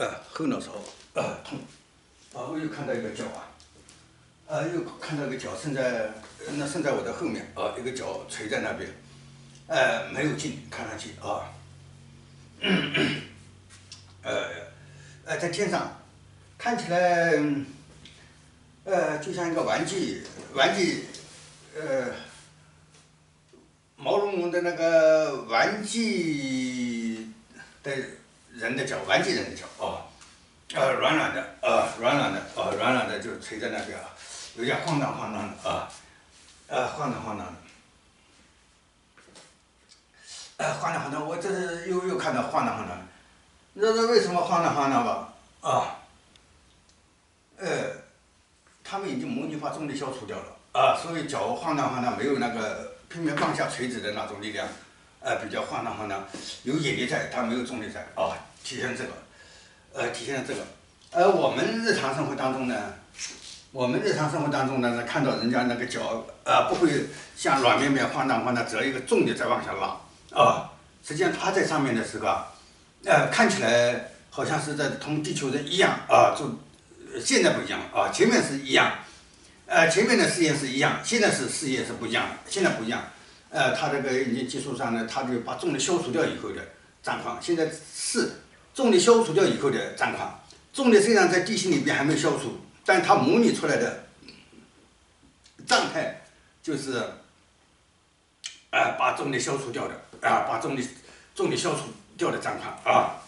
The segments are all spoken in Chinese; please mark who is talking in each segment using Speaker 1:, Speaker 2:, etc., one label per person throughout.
Speaker 1: 呃，后脑勺呃痛，啊，我又看到一个脚啊，啊，又看到一个脚伸在，那伸在我的后面啊，一个脚垂在那边，呃，没有劲，看上去啊，呃，呃，在天上，看起来，呃，就像一个玩具，玩具，呃，毛茸茸的那个玩具的。人的脚，玩具人的脚，啊，呃，软软的，呃，软软的，呃，软软的就垂在那边啊，有点晃荡晃荡的。啊，呃，晃荡晃荡的，呃，晃荡晃荡，我这是又又看到晃荡晃荡，你知道为什么晃荡晃荡吧？啊，呃，他们已经模拟化重力消除掉了。啊，所以脚晃荡晃荡没有那个拼命放下锤子的那种力量。呃，比较晃荡晃荡，有引力在，它没有重力在，啊，体现这个，呃，体现了这个。而我们日常生活当中呢，我们日常生活当中呢，看到人家那个脚，呃，不会像软绵绵晃荡晃荡，只要一个重力在往下拉，啊，实际上它在上面的时候，呃，看起来好像是在同地球人一样，啊，就现在不一样了，啊，前面是一样，呃，前面的试验是一样，现在是试验是不一样的，现在不一样。呃，它这个已经技术上呢，它就把重力消除掉以后的状况。现在是重力消除掉以后的状况。重力虽然在地心里边还没有消除，但它模拟出来的状态就是，啊，把重力消除掉的，啊，把重力重力消除掉的状况啊，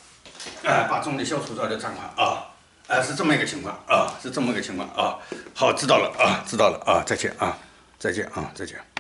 Speaker 1: 啊，把重力消除掉的状况啊，啊，是这么一个情况啊，是这么一个情况啊。好，知道了啊，知道了啊，再见啊，再见啊，再见。